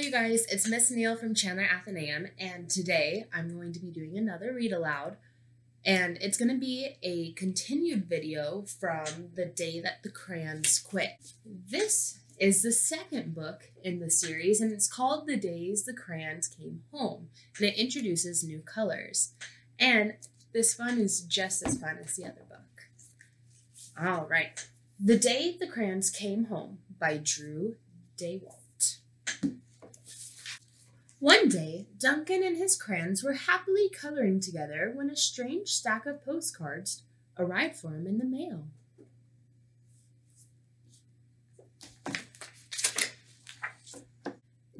you guys, it's Miss Neal from Chandler Athenaeum, and today I'm going to be doing another read aloud. And it's going to be a continued video from the day that the crayons quit. This is the second book in the series, and it's called The Days the Crayons Came Home, and it introduces new colors. And this one is just as fun as the other book. All right. The Day the Crayons Came Home by Drew Daywalt. One day, Duncan and his crayons were happily coloring together when a strange stack of postcards arrived for him in the mail.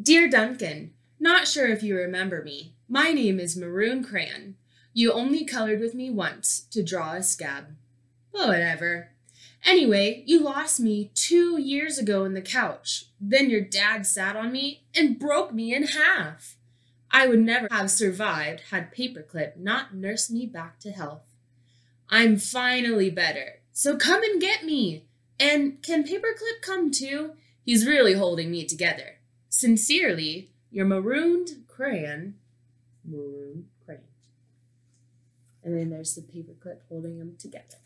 Dear Duncan, not sure if you remember me. My name is Maroon Crayon. You only colored with me once to draw a scab. Whatever. Anyway, you lost me two years ago in the couch. Then your dad sat on me and broke me in half. I would never have survived had Paperclip not nursed me back to health. I'm finally better, so come and get me. And can Paperclip come too? He's really holding me together. Sincerely, your marooned crayon, maroon crayon. And then there's the paperclip holding them together.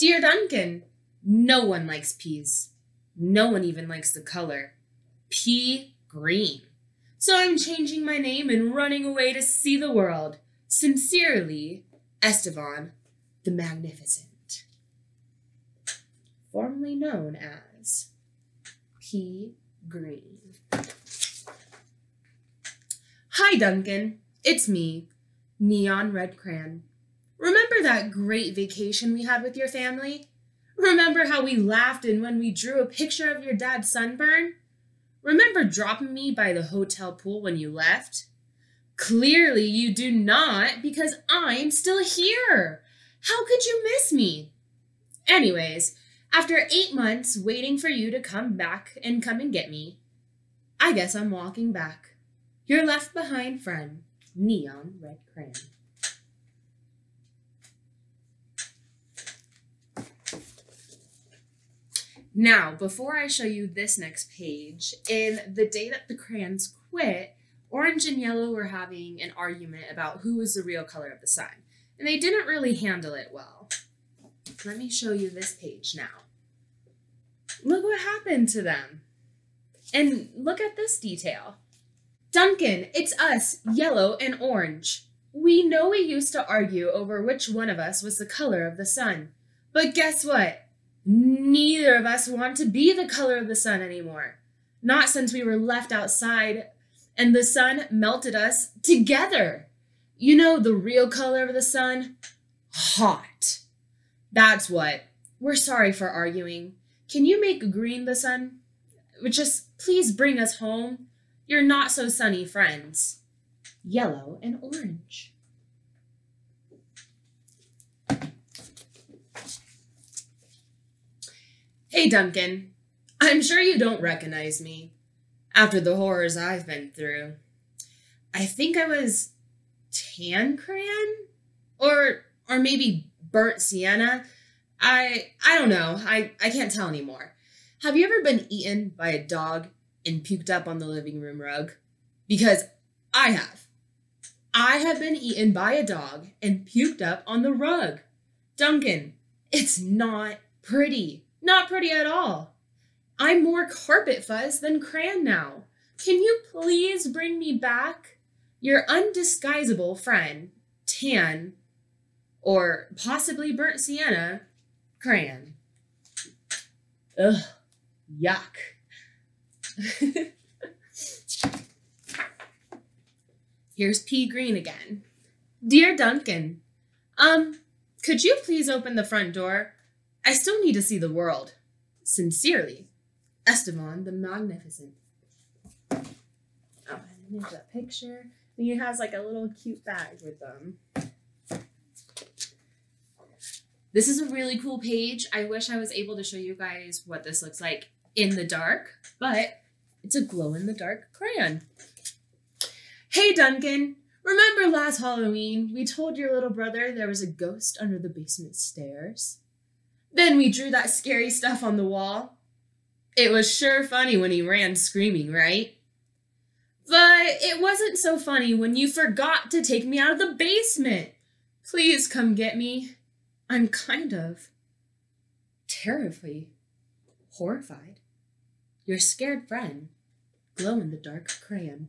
Dear Duncan, no one likes peas. No one even likes the color. Pea green. So I'm changing my name and running away to see the world. Sincerely, Esteban the Magnificent. Formerly known as Pea Green. Hi, Duncan. It's me, Neon Red Crayon. Remember that great vacation we had with your family? Remember how we laughed and when we drew a picture of your dad's sunburn? Remember dropping me by the hotel pool when you left? Clearly you do not because I'm still here. How could you miss me? Anyways, after eight months waiting for you to come back and come and get me, I guess I'm walking back. Your left behind friend, Neon Red Crayon. Now, before I show you this next page, in the day that the crayons quit, Orange and Yellow were having an argument about who was the real color of the sun, and they didn't really handle it well. Let me show you this page now. Look what happened to them. And look at this detail. Duncan, it's us, yellow and orange. We know we used to argue over which one of us was the color of the sun. But guess what? Neither of us want to be the color of the sun anymore. Not since we were left outside and the sun melted us together. You know the real color of the sun? Hot. That's what. We're sorry for arguing. Can you make green the sun? Just please bring us home. You're not so sunny friends. Yellow and orange. Hey, Duncan. I'm sure you don't recognize me after the horrors I've been through. I think I was tan crayon or or maybe burnt sienna. I I don't know. I I can't tell anymore. Have you ever been eaten by a dog and puked up on the living room rug? Because I have. I have been eaten by a dog and puked up on the rug. Duncan, it's not pretty. Not pretty at all. I'm more carpet fuzz than crayon now. Can you please bring me back your undisguisable friend, tan, or possibly burnt sienna, crayon? Ugh, yuck. Here's pea green again. Dear Duncan, um, could you please open the front door? I still need to see the world. Sincerely, Esteban the Magnificent. Oh, and there's a picture. And he has like a little cute bag with them. This is a really cool page. I wish I was able to show you guys what this looks like in the dark, but it's a glow-in-the-dark crayon. Hey, Duncan. Remember last Halloween, we told your little brother there was a ghost under the basement stairs? Then we drew that scary stuff on the wall. It was sure funny when he ran screaming, right? But it wasn't so funny when you forgot to take me out of the basement. Please come get me. I'm kind of terribly horrified. Your scared friend, glow in the dark crayon.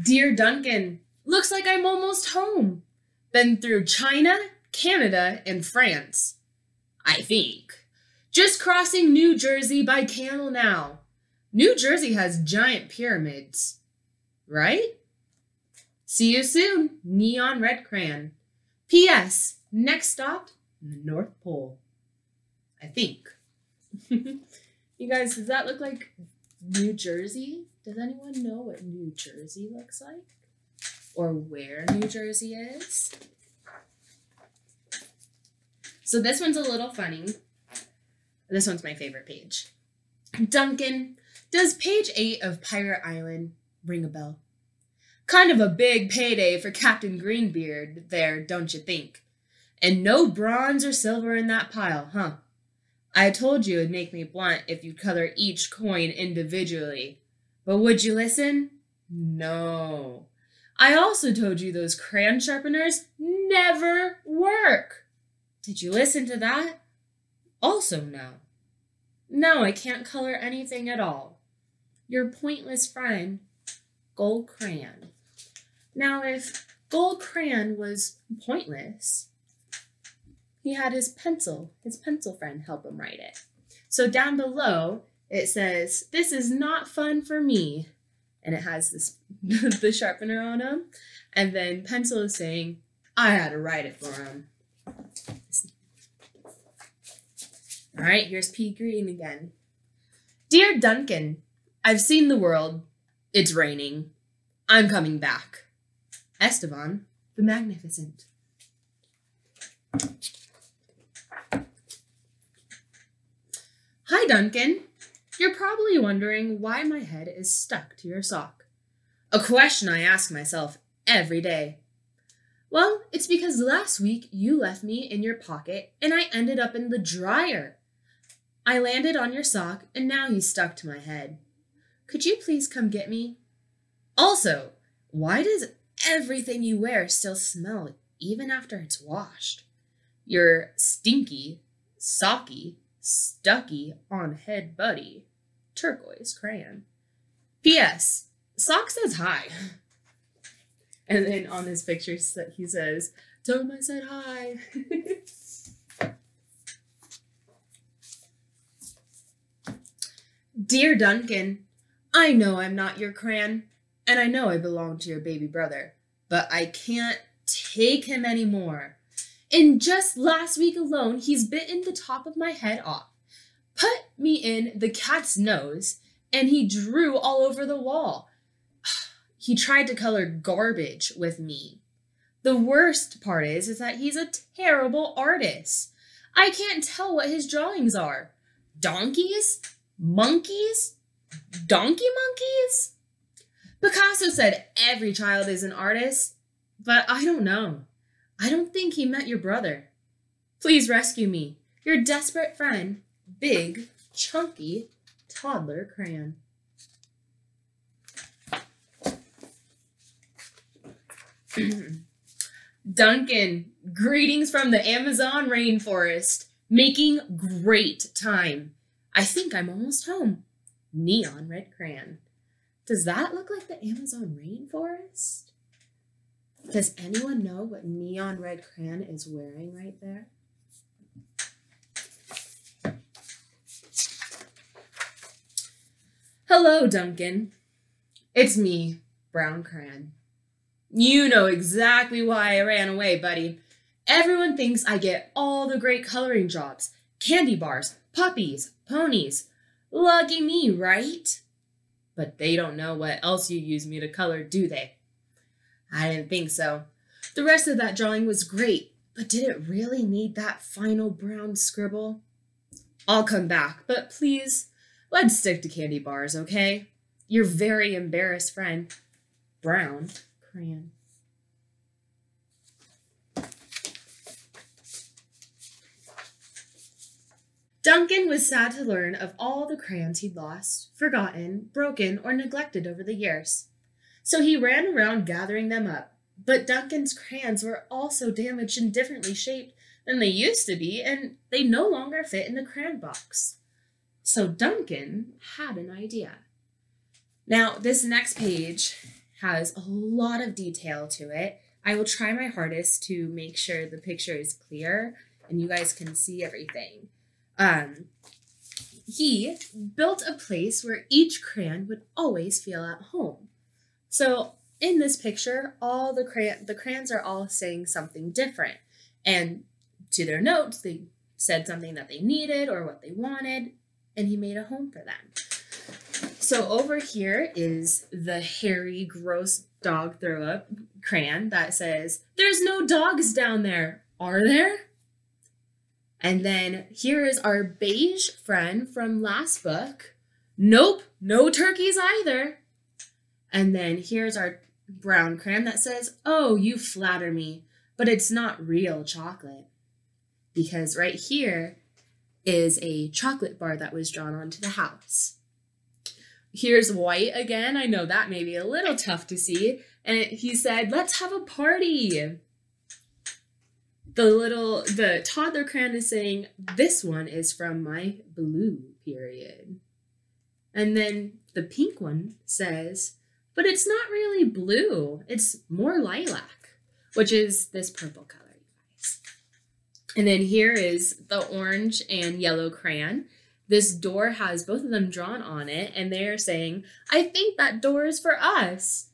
Dear Duncan, looks like I'm almost home. Been through China, Canada, and France. I think. Just crossing New Jersey by camel now. New Jersey has giant pyramids. Right? See you soon, Neon Red Crayon. P.S. Next stop, the North Pole. I think. you guys, does that look like New Jersey? Does anyone know what New Jersey looks like? Or where New Jersey is? So this one's a little funny. This one's my favorite page. Duncan, does page 8 of Pirate Island ring a bell? Kind of a big payday for Captain Greenbeard there, don't you think? And no bronze or silver in that pile, huh? I told you it'd make me blunt if you'd color each coin individually. But would you listen? No. I also told you those crayon sharpeners never work. Did you listen to that? Also, no. No, I can't color anything at all. Your pointless friend, Gold Crayon. Now, if Gold Crayon was pointless, he had his pencil, his pencil friend, help him write it. So down below, it says, This is not fun for me. And it has this the sharpener on him. And then pencil is saying, I had to write it for him. All right, here's Pea Green again. Dear Duncan, I've seen the world. It's raining. I'm coming back. Esteban the Magnificent. Hi, Duncan. You're probably wondering why my head is stuck to your sock. A question I ask myself every day. Well, it's because last week you left me in your pocket and I ended up in the dryer. I landed on your sock and now he's stuck to my head. Could you please come get me? Also, why does everything you wear still smell even after it's washed? Your stinky, socky, stucky on head buddy, turquoise crayon. P.S. Sock says hi. And then on this picture, he says, Toma said hi. Dear Duncan, I know I'm not your crayon, and I know I belong to your baby brother, but I can't take him anymore. In just last week alone, he's bitten the top of my head off, put me in the cat's nose, and he drew all over the wall. He tried to color garbage with me. The worst part is, is that he's a terrible artist. I can't tell what his drawings are. Donkeys? Monkeys? Donkey monkeys? Picasso said every child is an artist, but I don't know. I don't think he met your brother. Please rescue me. Your desperate friend, Big, Chunky, Toddler Crayon. Duncan, greetings from the Amazon rainforest. Making great time. I think I'm almost home. Neon red crayon. Does that look like the Amazon rainforest? Does anyone know what neon red crayon is wearing right there? Hello, Duncan. It's me, Brown Crayon. You know exactly why I ran away, buddy. Everyone thinks I get all the great coloring jobs candy bars, puppies, ponies. Lucky me, right? But they don't know what else you use me to color, do they? I didn't think so. The rest of that drawing was great, but did it really need that final brown scribble? I'll come back, but please, let's stick to candy bars, okay? Your very embarrassed friend, Brown crayon. Duncan was sad to learn of all the crayons he'd lost, forgotten, broken, or neglected over the years. So he ran around gathering them up. But Duncan's crayons were also damaged and differently shaped than they used to be, and they no longer fit in the crayon box. So Duncan had an idea. Now, this next page has a lot of detail to it. I will try my hardest to make sure the picture is clear and you guys can see everything. Um, he built a place where each crayon would always feel at home. So in this picture, all the crayon the crayons are all saying something different. And to their notes, they said something that they needed or what they wanted, and he made a home for them. So over here is the hairy, gross dog throw up crayon that says, There's no dogs down there, are there? And then here is our beige friend from last book. Nope, no turkeys either. And then here's our brown crayon that says, Oh, you flatter me, but it's not real chocolate. Because right here is a chocolate bar that was drawn onto the house. Here's white again. I know that may be a little tough to see. And he said, Let's have a party the little the toddler crayon is saying this one is from my blue period and then the pink one says but it's not really blue it's more lilac which is this purple color and then here is the orange and yellow crayon this door has both of them drawn on it and they're saying i think that door is for us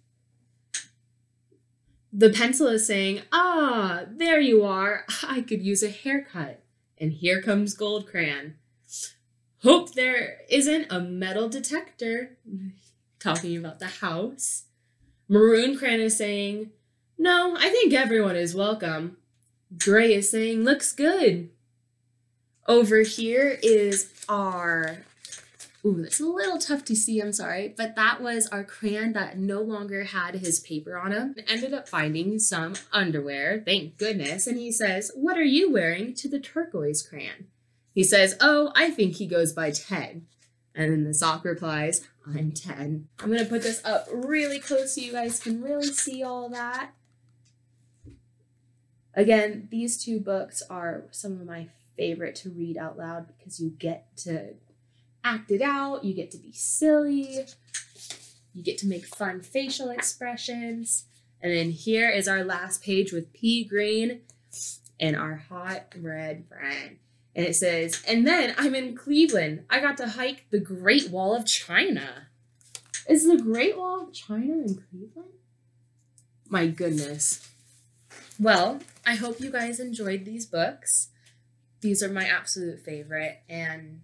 the pencil is saying, Ah, there you are. I could use a haircut. And here comes Gold Crayon. Hope there isn't a metal detector. Talking about the house. Maroon Crayon is saying, No, I think everyone is welcome. Gray is saying, Looks good. Over here is our Ooh, that's a little tough to see, I'm sorry, but that was our crayon that no longer had his paper on him. Ended up finding some underwear, thank goodness, and he says, What are you wearing to the turquoise crayon? He says, Oh, I think he goes by Ted. And then the sock replies, I'm 10. I'm going to put this up really close so you guys can really see all that. Again, these two books are some of my favorite to read out loud because you get to act it out, you get to be silly, you get to make fun facial expressions. And then here is our last page with pea green and our hot red friend. And it says, and then I'm in Cleveland. I got to hike the Great Wall of China. Is the Great Wall of China in Cleveland? My goodness. Well, I hope you guys enjoyed these books. These are my absolute favorite, and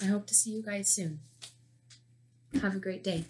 I hope to see you guys soon. Have a great day.